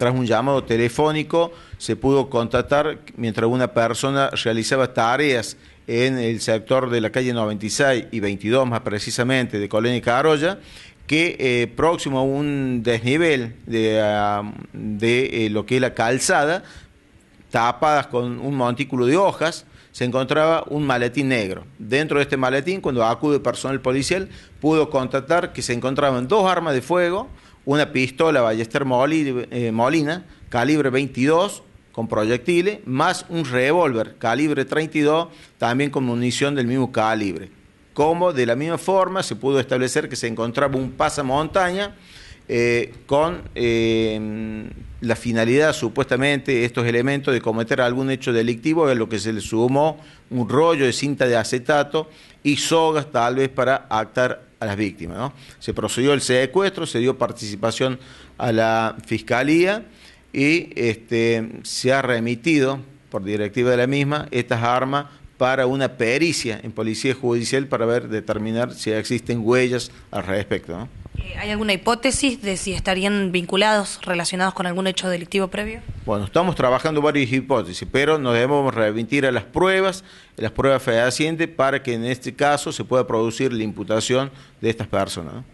tras un llamado telefónico se pudo contactar mientras una persona realizaba tareas en el sector de la calle 96 y 22 más precisamente de Colonia Carolla, que eh, próximo a un desnivel de, ah, eh, lo que es la calzada, tapadas con un montículo de hojas, se encontraba un maletín negro. Dentro de este maletín, cuando acude personal policial, pudo constatar que se encontraban dos armas de fuego, una pistola Ballester eh, Molina, calibre 22, con proyectiles, más un revólver calibre 32, también con munición del mismo calibre. Como de la misma forma se pudo establecer que se encontraba un pasamontaña eh, con eh, la finalidad supuestamente estos elementos de cometer algún hecho delictivo, a lo que se le sumó un rollo de cinta de acetato y sogas tal vez para actar a las víctimas. Se procedió el secuestro, se dio participación a la fiscalía y este, se ha remitido por directiva de la misma estas armas para una pericia en policía judicial para ver, determinar si existen huellas al respecto. ¿Hay alguna hipótesis de si estarían vinculados, relacionados con algún hecho delictivo previo? Bueno, estamos trabajando varias hipótesis, pero nos debemos remitir a las pruebas, a las pruebas fehacientes, para que en este caso se pueda producir la imputación de estas personas.